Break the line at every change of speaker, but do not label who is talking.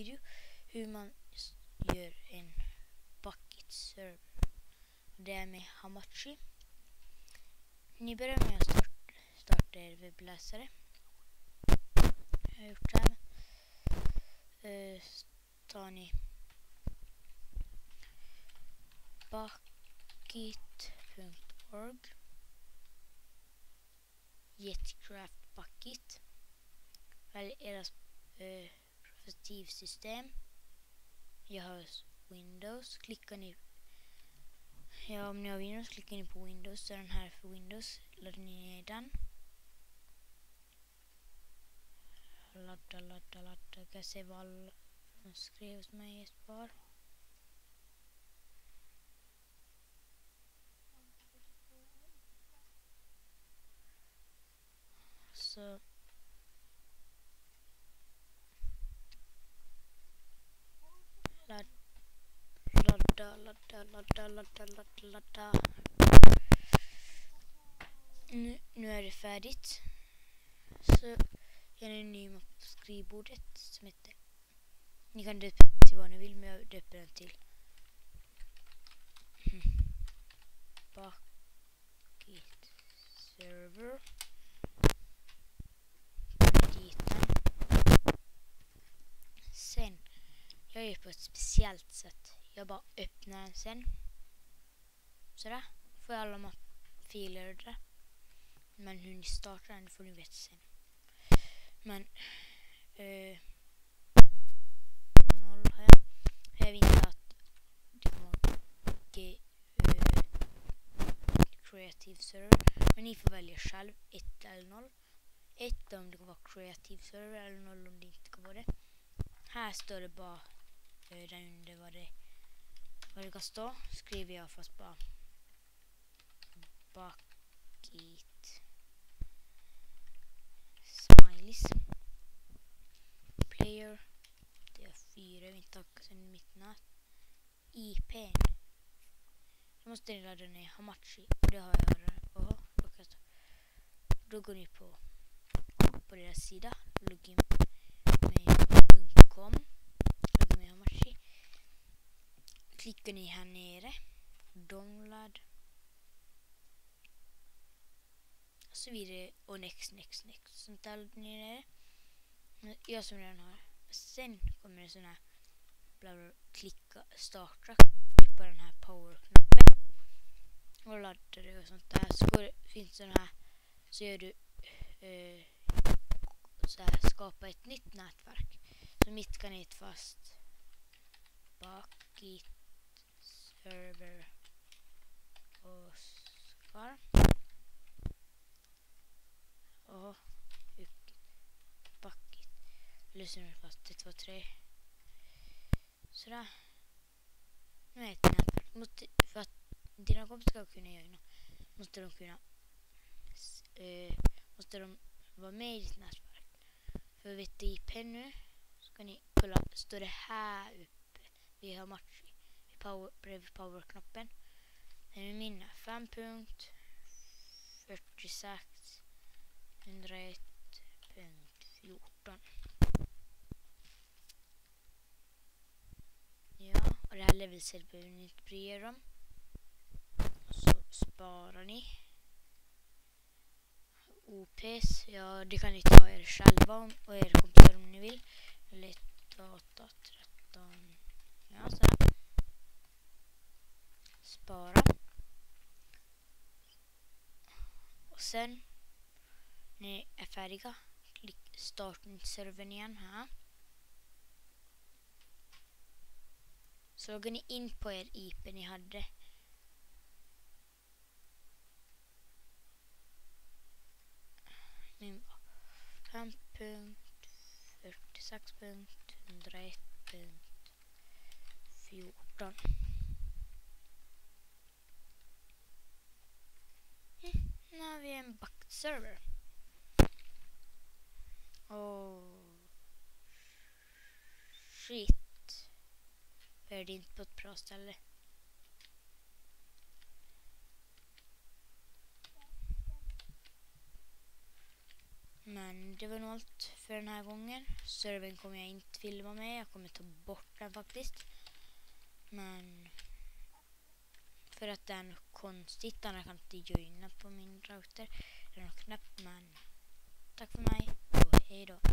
video hur man gör en bucket server. Det är med Hamachi. Ni börjar med att starta, starta er webbläsare. Jag har gjort det här. Uh, tar ni bucket.org Jetcraft Bucket Välj era uh, operativsystem. Jag har Windows. Klickar ni Ja, om ni har Windows klickar ni på Windows så är den här för Windows. Laddar ni ner den. Ladda, ladda, ladda. Kan jag se vad de skrev hos mig ett par. Så ladda, ladda, ladda, ladda. Nu, nu är det färdigt. Så är en ny mapp på skrivbordet som heter... Ni kan döpa den till vad ni vill men jag döper den till Bucket Server. Sen, jag gör på ett speciellt sätt. Jag bara öppnar den sen. Sådär. Får jag alla filer där. Men hur ni startar den får ni veta sen. Men eh, noll har jag. Jag vet inte att det var ge, eh, creative server. Men ni får välja själv 1 eller 0. 1 om det kommer vara creative server eller 0 om det inte kommer vara det. Här står det bara eh, där under vad det vad det kan stå skriver jag fast bara. Bucket smileys. Player. Det är fyra vi inte har sen mitt nät. IPn då måste ni ladda ner Hamachi. Och det har jag redan. Oho, då, då går ni på på deras sida. Login med .com login med Hamachi klickar ni här nere. Download. Och så vidare och next, next, next. Sånt där laddar ni nere jag som redan har. Sen kommer det sån här bla bla, klicka starta. På den här power-knappen. Och laddar det och sånt där. Så går det, finns sån här. Så gör du eh, så här, skapa ett nytt nätverk. Så mitt kan heta fast Bakit server Oskar. Och bucket. Lyssnar fast 1, 2, 3. Sådär. Nu är det nätverk. Måste, för att dina kompisar ska kunna göra något måste de kunna äh, måste de vara med i ditt nätverk. För vet du IP nu ska ni kolla, står det här uppe. Vi har match power, bredvid powerknappen. Den är min 5.46 101.14 Ja, och det här levelset behöver ni inte bry er om. Så sparar ni. OPs, ja det kan ni ta er själva om, och er kompisar om ni vill. Eller data 13, ja sådär spara. Och sen när ni är färdiga, klick start servern igen här. Så loggar ni in på er IP ni hade. Min 5.46.101.14 Nu har bucket server. Oh. Shit. Är det inte på ett bra ställe? Men det var nog allt för den här gången. Servern kommer jag inte filma med. Jag kommer ta bort den faktiskt. Men för att det är något konstigt. annars kan inte joina på min router. Det är tack för mig och hej då.